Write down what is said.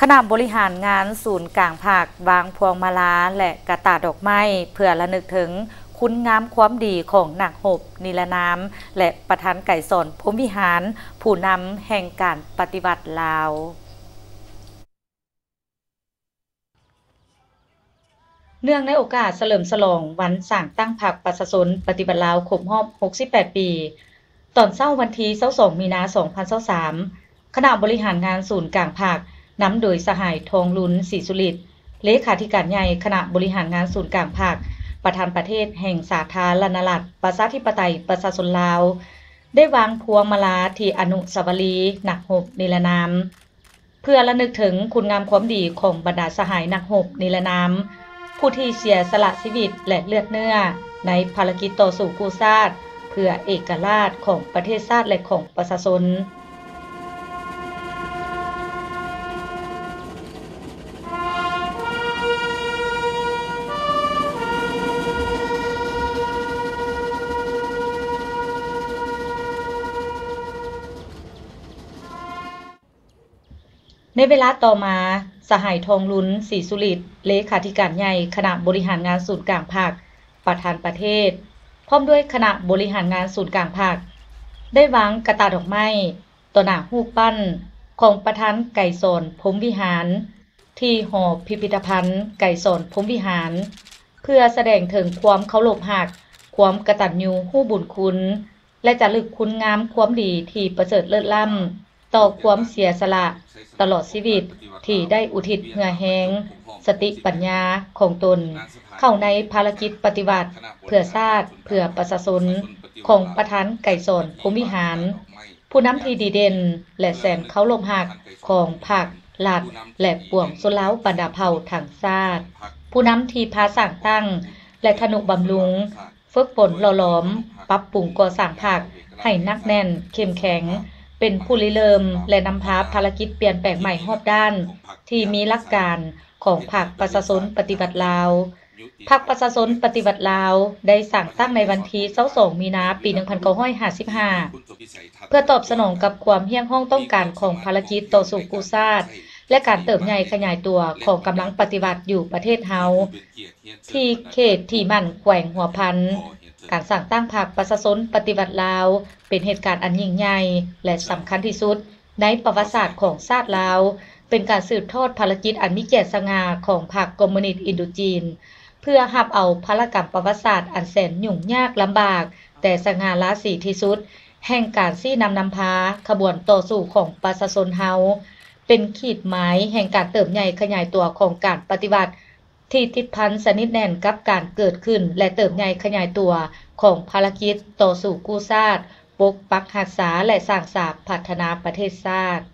คณะบริหารงานศูนย์กลางภาควางพวงมาลาและกระตาดอกไม้เพื่อระลึกถึงคุณงามความดีของหนักหบนิลน้ำและประธานไก่สอนพรมวิหาร ผู้นำแห่งการปฏิบัติลาวเนื่องในโอกาสเฉลิมฉลองวันสร้างตั้งพรรคประชาชนปฏิบัติลาวครบรอบ 68 ปี ตอนเช้าวันที่22มีนาคม2023 คณะบริหารงานศูนย์กลางภาค นำโดยสหายทองลุนศรีสุริตเลขาธิการใหญ่คณะบริหารงานศูนย์กลางภาคประธานประเทศแห่งสาธารณรัฐประชาธิปไตยประชาชนลาว ได้วางพวงมาลาที่อนุสาวรีย์นักรบนิรนาม เพื่อระลึกถึงคุณงามความดีของบรรดาสหายนักรบนิรนาม ผู้ที่เสียสละชีวิตและเลือดเนื้อ ในภารกิจต่อสู้กู้ชาติเพื่อเอกราชของประเทศชาติและของประชาชน ในเวลาต่อมา สหายทองลุนศรีสุริตเลขาธิการใหญ่คณะบริหารงานศูนย์กลางภาคประธานประเทศ พร้อมด้วยคณะบริหารงานศูนย์กลางภาคได้วางกระตาดอกไม้ต่อหน้ารูปปั้น ของประธานไก่สนพรมวิหาร ที่หอพิพิธภัณฑ์ไก่สนพรมวิหาร เพื่อแสดงถึงความเคารพหัก ความกระตัญญูรู้บุญคุณ และจะลึกคุณงามความดีที่ประเสริฐเลิศล้ำต่อความเสียสละ ตลอดชีวิตที่ได้อุทิศเหือแหงสติปัญญาของตน เข้าในภารกิจปฏิบัติ เพื่อชาติเพื่อประชาชนของประธานไก่สนภูมิหาร ผู้นำที่ดีเด่น และแสนเขาลมหักของภาครัฐและปวงสุลาบรรดาเผ่าทางชาติ ผู้นำที่พาสร้างตั้ง และทนุบำรุงฝึกฝนหล่อหลอม ปรับปรุงก่อสร้างภาคให้นักแน่นเข้มแข็ง เป็นผู้ริเริ่มและนำพาภารกิจเปลี่ยนแปลงใหม่รอบด้าน ที่มีหลักการของภาคประชาชนปฏิบัติลาวพรรคประชาชนปฏิบัติลาวได้สั่งตั้งในวันที่22มีนาปี 1955 เพื่อตอบสนองกับความเฮี้ยงห้องต้องการของภารกิจต่อสู้กู้ชาติและการเติบใหญ่ขยายตัวของกำลังปฏิบัติอยู่ประเทศเฮาที่ເຂດທີ່ໝັ້ນແຂວງຫົວພັນ ການສ້າງຕັ້ງພັກປະຊາຊົນປະຕິວັດລາວ ເປັນເຫດການອັນຍິ່ງໃຫຍ່ແລະສຳຄັນທີ່ສຸດ ໃນປະຫວັດສາດຂອງຊາດລາວ ເປັນການສືບທອດພາລະກິດອັນມີກຽດສະຫງ່າຂອງພັກກອມມູນິດອິນດູຈີນ ເພື່ອຮັບເອົາພາລະກຳປະຫວັດສາດອັນແສນຫຍຸ້ງຍາກລຳບາກ ແຕ່ສະຫງ່າລາສີທີ່ສຸດ ແຫ່ງການຊີ້ນຳນຳພາຂະບວນຕໍ່ສູ້ຂອງປະຊາຊົນເຮົາເປັນຂີດໝາຍແຫ່ງການເຕີບໃຫຍ່ຂະຫຍາຍຕົວຂອງການປະຕິວັດ ที่ติดพันสนิทแน่นกับการเกิดขึ้น และเติบใหญ่ขยายตัวของภารกิจต่อสู่กู้ชาติปกปักหักษาและสร้างสาพัฒนาประเทศชาติ